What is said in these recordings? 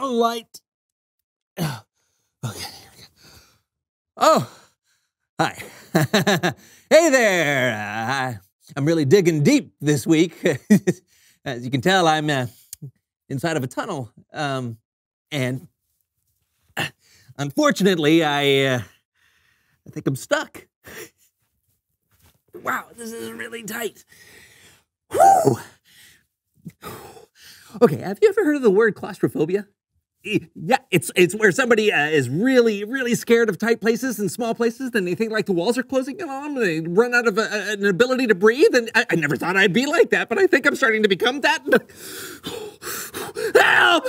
a light. Oh, okay. Oh, hi. hey there. Uh, I'm really digging deep this week. As you can tell, I'm uh, inside of a tunnel. Um, and unfortunately, I, uh, I think I'm stuck. Wow, this is really tight. Whew. Okay, have you ever heard of the word claustrophobia? Yeah, it's it's where somebody uh, is really really scared of tight places and small places, then they think like the walls are closing in on them. They run out of uh, an ability to breathe, and I, I never thought I'd be like that, but I think I'm starting to become that. Help!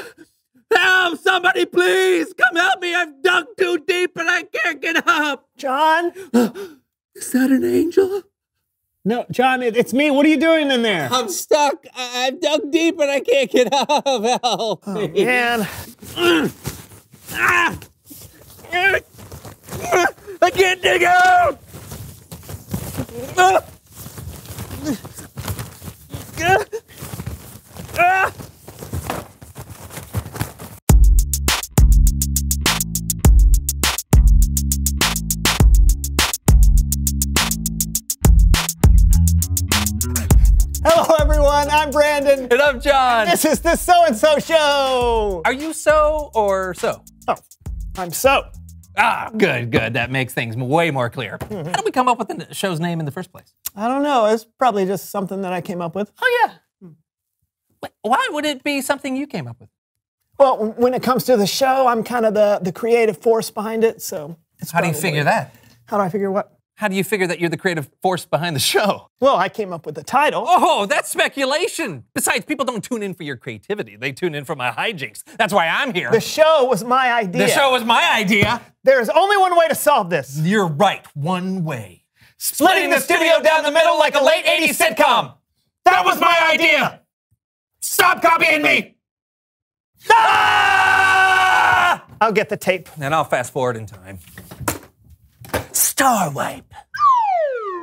Help! Somebody, please come help me! I've dug too deep and I can't get up. John? Is that an angel? No, John, it, it's me. What are you doing in there? I'm stuck. I- I've dug deep and I can't get up. Help! me. Man, Ah! I can't dig out! Ah! I'm Brandon. And I'm John. This is the So and So Show. Are you so or so? Oh, I'm so. Ah, good, good. That makes things way more clear. Mm-hmm. How did we come up with the show's name in the first place? I don't know. It's probably just something that I came up with. Oh, yeah. Why would it be something you came up with? Well, when it comes to the show, I'm kind of the, the creative force behind it. So, it's How do you figure that? How do I figure what? How do you figure that you're the creative force behind the show? Well, I came up with the title. Oh, that's speculation. Besides, people don't tune in for your creativity. They tune in for my hijinks. That's why I'm here. The show was my idea. The show was my idea. There is only one way to solve this. You're right. One way. Splitting the studio down the middle like a late 80s sitcom. That was my idea. Stop copying me. Ah! I'll get the tape. And I'll fast forward in time. Star Wipe.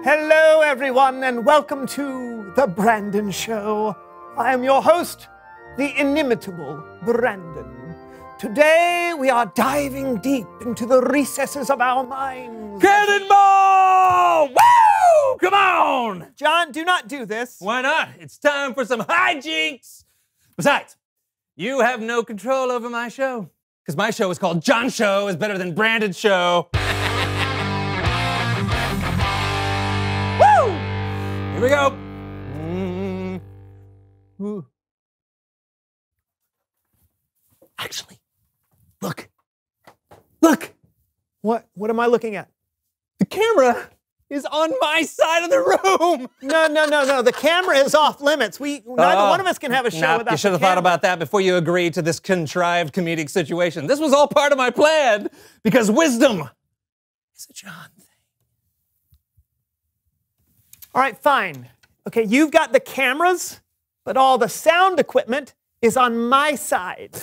Hello, everyone, and welcome to The Brandon Show. I am your host, the inimitable Brandon. Today, we are diving deep into the recesses of our minds. Cannonball! Woo! Come on! John, do not do this. Why not? It's time for some hijinks. Besides, you have no control over my show. Because my show is called John Show is better than Brandon Show. We go. Mm. Actually, look. Look. What? What am I looking at? The camera is on my side of the room. No, no, no, no. The camera is off limits. We neither Oh. one of us can have a show Nah, without you should have thought about that before you agreed to this contrived comedic situation. This was all part of my plan because wisdom is a John thing. All right, fine. Okay, you've got the cameras, but all the sound equipment is on my side.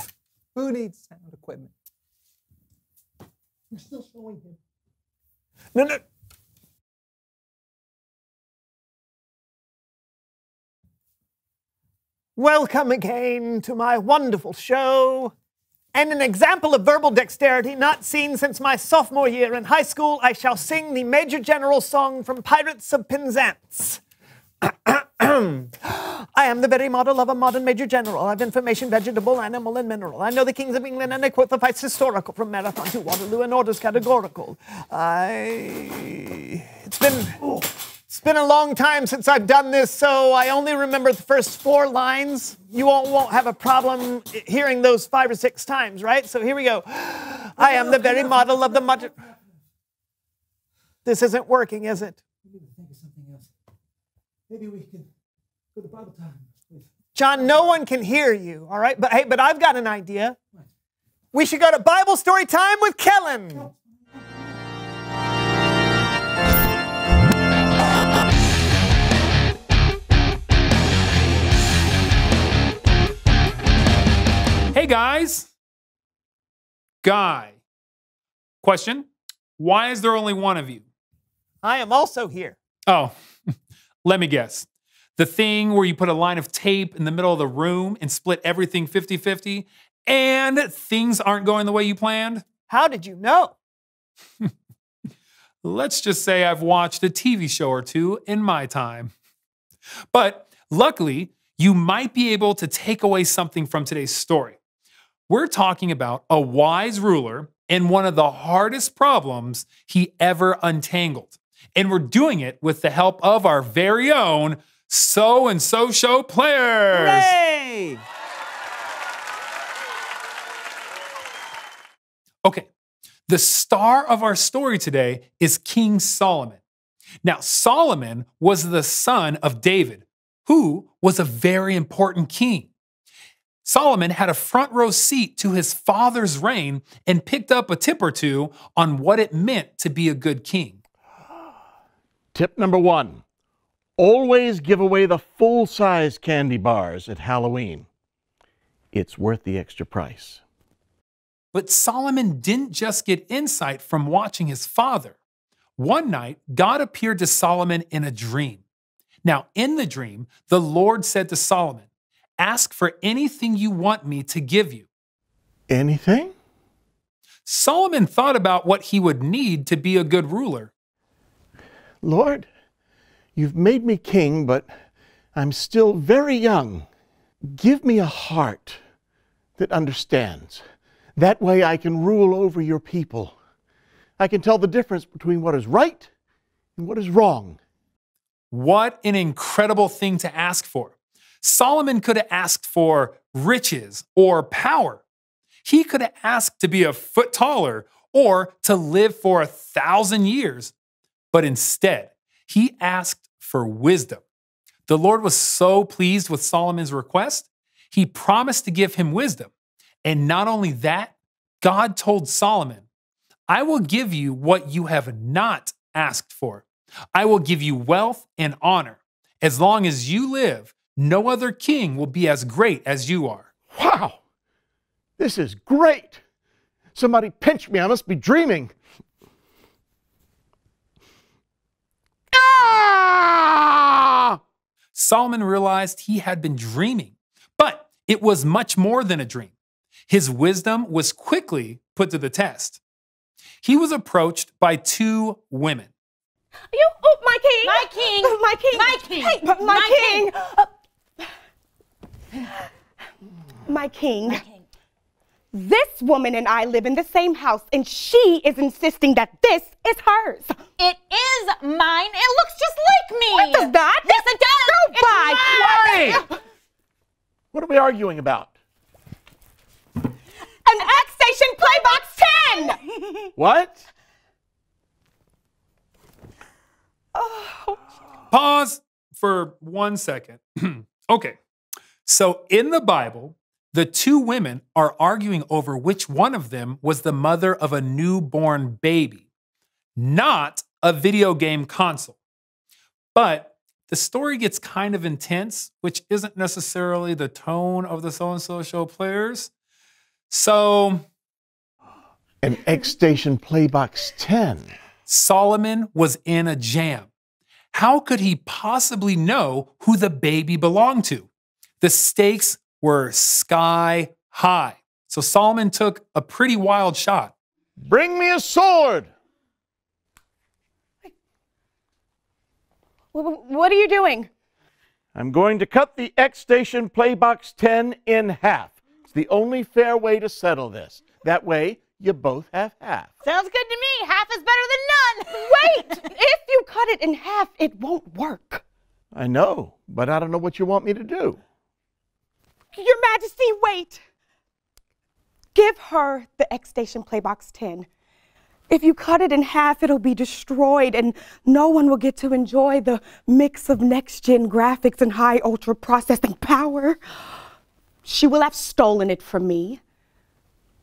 Who needs sound equipment? You're still showing him. No, no. Welcome again to my wonderful show. And an example of verbal dexterity not seen since my sophomore year in high school, I shall sing the Major General song from Pirates of Penzance. I am the very model of a modern major general. I've information, vegetable, animal, and mineral. I know the kings of England, and I quote the fights historical from Marathon to Waterloo and orders categorical. I. It's been. It's been a long time since I've done this, so I only remember the first four lines. You won't, won't have a problem hearing those five or six times, right? So here we go. I am the very model of the modern. This isn't working, is it? Maybe we can go to Bible time. John, no one can hear you, all right? But hey, but I've got an idea. We should go to Bible story time with Kellen. Hey guys. Guy. Question Why is there only one of you? I am also here. Oh, let me guess. The thing where you put a line of tape in the middle of the room and split everything 50 50 and things aren't going the way you planned? How did you know? Let's just say I've watched a TV show or two in my time. But luckily, you might be able to take away something from today's story. We're talking about a wise ruler and one of the hardest problems he ever untangled. And we're doing it with the help of our very own So and So Show players. Hooray! Okay, the star of our story today is King Solomon. Now, Solomon was the son of David, who was a very important king. Solomon had a front row seat to his father's reign and picked up a tip or two on what it meant to be a good king. Tip number one always give away the full size candy bars at Halloween. It's worth the extra price. But Solomon didn't just get insight from watching his father. One night, God appeared to Solomon in a dream. Now, in the dream, the Lord said to Solomon, Ask for anything you want me to give you. Anything? Solomon thought about what he would need to be a good ruler. Lord, you've made me king, but I'm still very young. Give me a heart that understands. That way I can rule over your people. I can tell the difference between what is right and what is wrong. What an incredible thing to ask for. Solomon could have asked for riches or power. He could have asked to be a foot taller or to live for a thousand years. But instead, he asked for wisdom. The Lord was so pleased with Solomon's request, he promised to give him wisdom. And not only that, God told Solomon, I will give you what you have not asked for. I will give you wealth and honor. As long as you live, no other king will be as great as you are. Wow! This is great! Somebody pinch me, I must be dreaming. Ah! Solomon realized he had been dreaming, but it was much more than a dream. His wisdom was quickly put to the test. He was approached by two women. You, oh, my king! My king! My king! My king! Hey, my, My king! Uh, my king. king. This woman and I live in the same house, and she is insisting that this is hers. It is mine. It looks just like me. What does that? Yes, it does. Oh, Go by. mine. What are we arguing about? An X Station Playbox 10! What? Oh. Pause for one second. okay, so in the Bible, the two women are arguing over which one of them was the mother of a newborn baby, not a video game console. But the story gets kind of intense, which isn't necessarily the tone of the so and so show players. So An X Station Playbox 10. Solomon was in a jam. How could he possibly know who the baby belonged to? The stakes were sky high. So Solomon took a pretty wild shot. Bring me a sword! Wh- wh- What are you doing? I'm going to cut the X Station Playbox 10 in half. It's the only fair way to settle this. That way, you both have half. Sounds good to me. Half is better than none. Wait! if you cut it in half, it won't work. I know, but I don't know what you want me to do. Your Majesty, wait! Give her the X Station Playbox 10. If you cut it in half, it'll be destroyed, and no one will get to enjoy the mix of next gen graphics and high ultra processing power. She will have stolen it from me.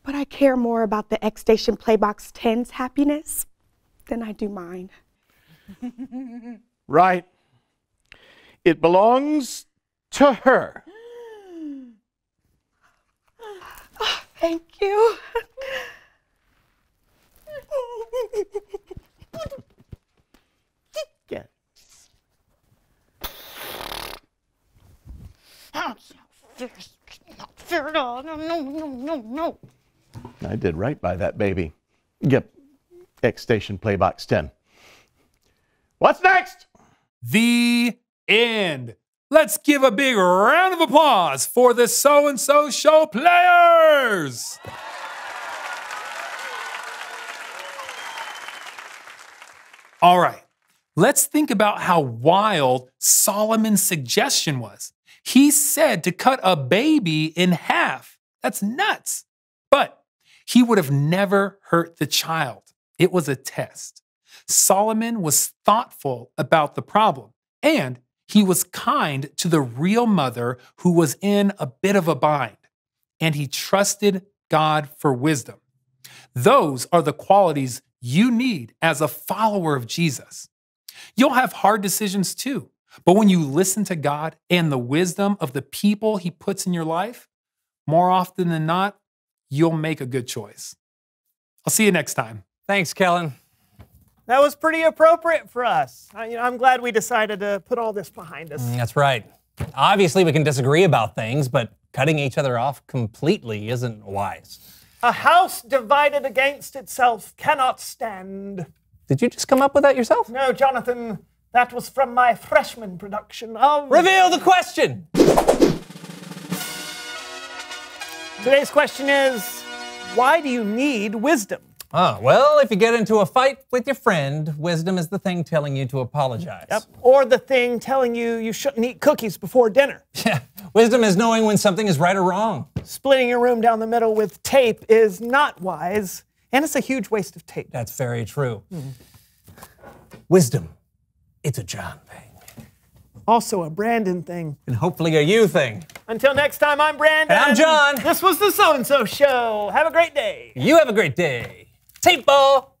But I care more about the X Station Playbox 10's happiness than I do mine. Right. It belongs to her. Thank you. Yeah. Not fair. Not fair at all. no, no, no, no, no. I did right by that baby. Yep. X Station Playbox 10. What's next? The end. Let's give a big round of applause for the so and so show players. All right, let's think about how wild Solomon's suggestion was. He said to cut a baby in half. That's nuts. But he would have never hurt the child. It was a test. Solomon was thoughtful about the problem and he was kind to the real mother who was in a bit of a bind. And he trusted God for wisdom. Those are the qualities you need as a follower of Jesus. You'll have hard decisions too, but when you listen to God and the wisdom of the people he puts in your life, more often than not, you'll make a good choice. I'll see you next time. Thanks, Kellen. That was pretty appropriate for us. I, you know, I'm glad we decided to put all this behind us. Mm, that's right. Obviously, we can disagree about things, but cutting each other off completely isn't wise. A house divided against itself cannot stand. Did you just come up with that yourself? No, Jonathan, that was from my freshman production of. Reveal the question. Today's question is why do you need wisdom? Oh, well, if you get into a fight with your friend, wisdom is the thing telling you to apologize. Yep. Or the thing telling you you shouldn't eat cookies before dinner. Yeah. Wisdom is knowing when something is right or wrong. Splitting your room down the middle with tape is not wise, and it's a huge waste of tape. That's very true. Hmm. Wisdom, it's a John thing. Also, a Brandon thing. And hopefully a you thing. Until next time, I'm Brandon. And I'm John. This was the So and So Show. Have a great day. You have a great day. Ball.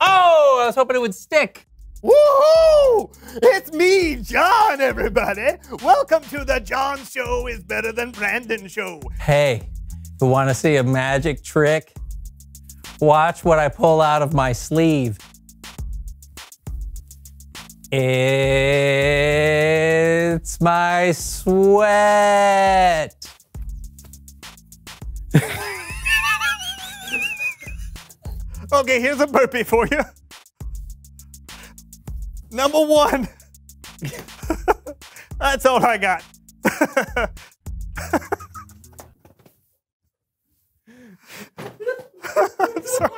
Oh, I was hoping it would stick. Woohoo! It's me, John, everybody. Welcome to the John Show is Better Than Brandon Show. Hey, you want to see a magic trick? Watch what I pull out of my sleeve. It's my sweat. Okay, here's a burpee for you. Number one. That's all I got. I'm sorry.